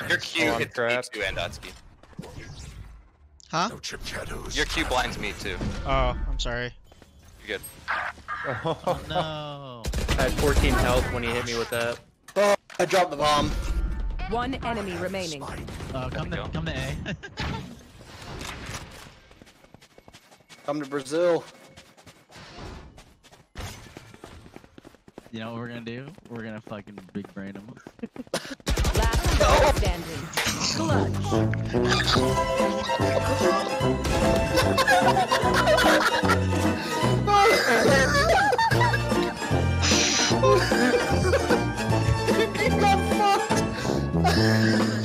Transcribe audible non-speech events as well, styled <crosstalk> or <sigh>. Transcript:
Okay. <laughs> Your Q Oh, hits crap. me too, and Dotski. Huh? No chip shadows. Your Q blinds me too. Oh, I'm sorry. You're good. Oh no. <laughs> I had 14 health when he hit me with that. Oh, I dropped the bomb. One enemy remaining. Uh, come to come to A. <laughs> Come to Brazil. you know what we're gonna do? We're gonna fucking big brain him. Outstanding. Clutch. <laughs> <laughs> <laughs>